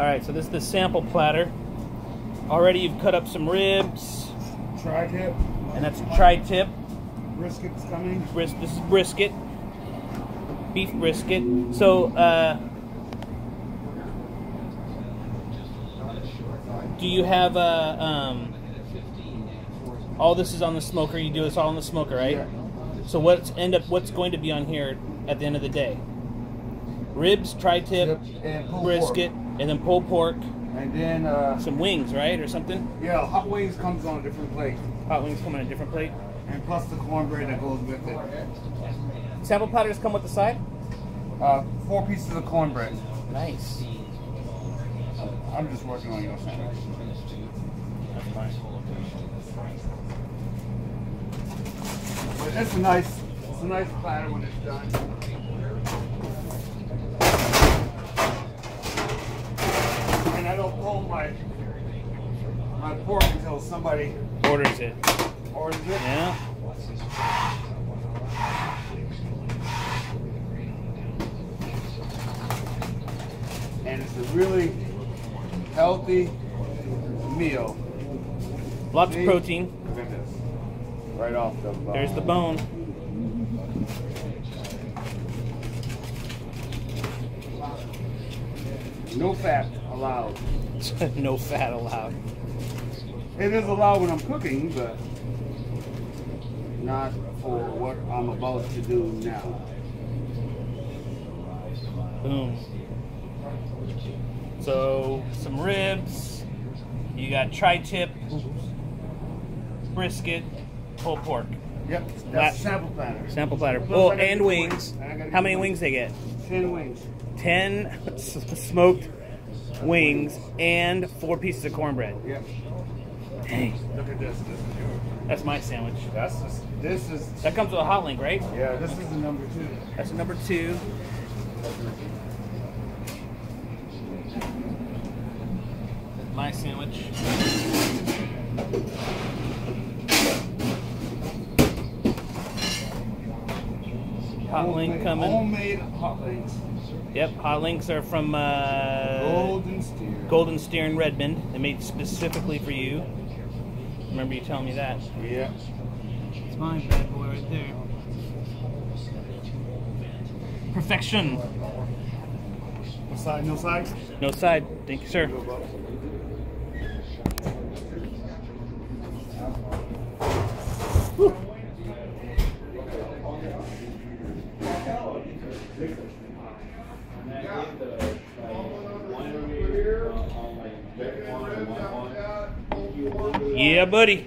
All right, so this is the sample platter. Already you've cut up some ribs, Tri-tip, and that's tri-tip. brisket's coming. Bris- this is brisket, beef brisket. So, uh, do you have a? Um, all this is on the smoker. You do this all on the smoker, right? Yeah. So what's end up? What's going to be on here at the end of the day? Ribs, tri-tip, brisket, and then pulled pork, And then, uh, some wings, right, or something. yeah, hot wings comes on a different plate. Hot wings come on a different plate. And plus the cornbread that goes with it. Sample platters come with the side. Uh, four pieces of cornbread. Nice. I'm just working on your sandwich. That's fine. But it's a nice, it's a nice platter when it's done. Pull my pork until somebody Orders it. orders it. Yeah. And it's a really healthy meal. Lots of protein. Look at this. Right off the bone. There's the bone. No fat allowed. no fat allowed. It is allowed when I'm cooking, but not for what I'm about to do now. Boom. So some ribs. You got tri-tip, brisket, pulled pork, Yep, that's sample platter. sample platter. Plus, Oh, and wings. How many wings they get? Ten wings. Ten smoked wings and four pieces of cornbread. Yep. Dang, Look at this. This is yours. that's my sandwich. That's this. This is. That comes with a hot link, right? Yeah, this is the number two. That's the number two. My sandwich. Hot link coming. Homemade hot links. Yep, hot links are from uh, Golden steer. Golden Steer in Redmond. They're made specifically for you. Remember you telling me that. Yeah. It's my bad boy right there. Perfection. No side, no side. No side. Thank you, sir. Yeah, buddy.